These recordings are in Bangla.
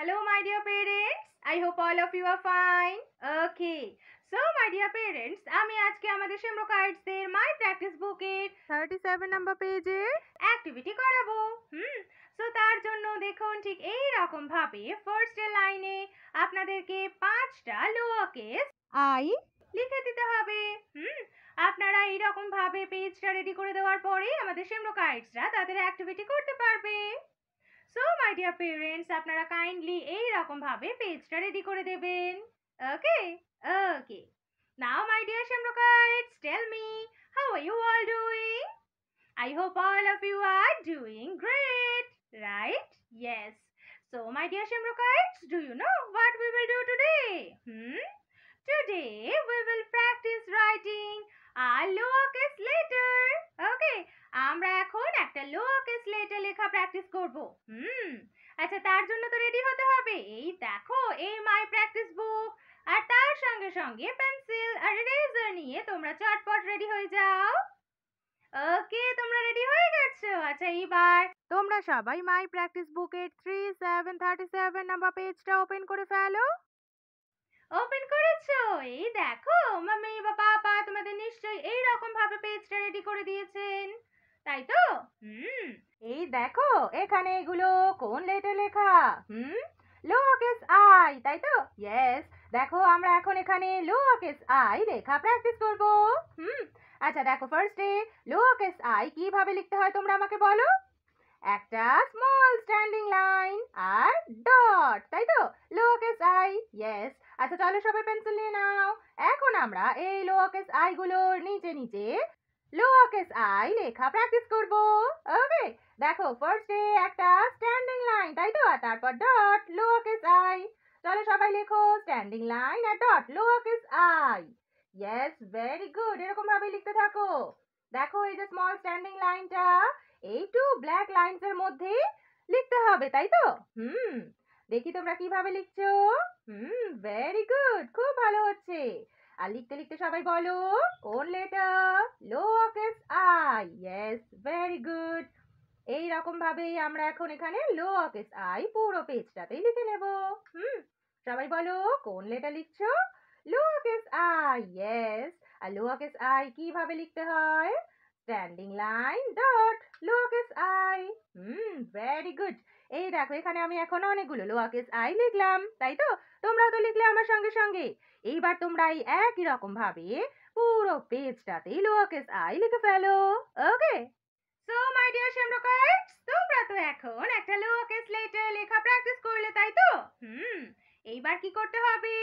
Hello, my dear parents. I hope all of you are fine. Okay. So, my dear parents, আমি আজকে আমাদের সেমরো কার্ডসদের মাই প্র্যাকটিস বুকের থার্টি সেভেন নাম্বার পেজের অ্যাক্টিভিটি করাবো হুম সো তার জন্য দেখুন ঠিক এই রকম ভাবে ফার্স্ট লাইনে আপনাদেরকে পাঁচটা লোয়ার কেস আই লিখে দিতে হবে হুম আপনারা এইরকম ভাবে পেজটা রেডি করে দেওয়ার পরে আমাদের সেমরো কার্ডসরা তাদের অ্যাক্টিভিটি করতে পারবে সো মাই ডিয়ার পেরেন্টস আপনারা কাইন্ডলি এই রকম পেজটা রেডি করে দেবেন okay okay now my dear Shamrokites tell me how are you all doing I hope all of you are doing great right yes so my dear Shamrokites do you know what we will do today hmm today we will practice writing our lowercase letter okay আমরা একটা লোকেস লেটার লেখা প্র্যাকটিস করব। হুম আচ্ছা তার জন্য তো রেডি হতে হবে। এই দেখো, এই মাই প্র্যাকটিস বুক আর তার সঙ্গে সঙ্গে পেন্সিল আর ইরেজার নিয়ে তোমরা চটপট রেডি হয়ে যাও। ওকে তোমরা রেডি হয়ে গেছো? আচ্ছা এইবার তোমরা সবাই মাই প্র্যাকটিস বুকের three seven thirty seven number পেজটা ওপেন করে ফেলো। ওপেন করেছ? এই দেখো, মাম্মি বা পাপা তোমাদের নিশ্চয়ই এই রকম ভাবে পেজটা রেডি করে দিয়েছেন তাই তো? হুম। এই দেখো, এখানে এগুলো কোন লেটে লেখা? হুম? লোকেস আই তাই তো? ইয়েস দেখো আমরা এখন এখানে লোকেস আই লেখা প্র্যাকটিস করব। হুম আচ্ছা দেখো ফার্স্টে লোকেস আই কীভাবে লিখতে হয় তোমরা আমাকে বলো? একটা স্মল স্ট্যান্ডিং লাইন আর ডট তাই তো? লোকেস আই ইয়েস আচ্ছা চলো সবাই পেন্সিল নিয়ে নাও। এখন আমরা এই লোকেস আই গুলোর নিচে নিচে লোকেস আই লেখা প্র্যাকটিস করব। ওকে দেখো ফার্স্টে একটা স্ট্যান্ডিং লাইন তাই তো? আর তারপর ডট লোকেস আই চলো সবাই লেখো standing line R dot lowercase I yes very good এরকম ভাবে লিখতে থাকো। দেখো এই যে স্মল স্ট্যান্ডিং লাইনটা এই টু ব্ল্যাক লাইনস এর মধ্যে লিখতে হবে, তাই তো? হুম, দেখি তোমরা কীভাবে লিখছো? হুম ভেরি গুড খুব ভালো হচ্ছে। আর লিখতে লিখতে সবাই বলো, কোন লেটার ইয়েস ভেরি গুড এই রকম ভাবেই আমরা এখন এখানে লো লোকেস আই পুরো পেজটাতেই লিখে নেব। হুম, সবাই বলো, কোন লেটার লিখছো? লোকেস আই ইয়েস আর লো লোকেস আই কীভাবে লিখতে হয়? Standing line dot lowercase I hmm very good এই দেখো, এখানে আমি এখন অনেকগুলো লোকেস আই লিখলাম, তাই তো? তোমরাও তো লিখলে আমার সঙ্গে সঙ্গে। এইবার তোমরা এই একই রকম ভাবে পুরো পেজটাতেই লোকেস আই লিখে ফেলো। ওকে সো মাই ডিয়ার শ্যামরকার্স তোমরা তো এখন একটা লোকেস লেটার লেখা প্র্যাকটিস করলে, তাই তো? হুম, এইবার কি করতে হবে?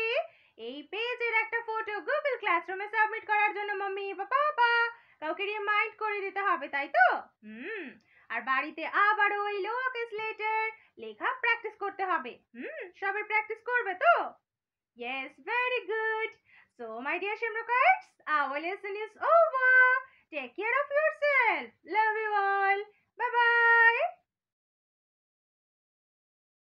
এই পেজের একটা ফটো গুগল ক্লাসরুমে সাবমিট করার জন্য মাম্মি বা পাপা কাউকে রিমাইন্ড করে দিতে হবে, তাই তো? হুম আর বাড়িতে আবারও ওই লোয়াকেস লেটার লেখা প্র্যাকটিস করতে হবে। হুম, সবাই প্র্যাকটিস করবে তো? Yes very good so my dear Shamrokites our lesson is over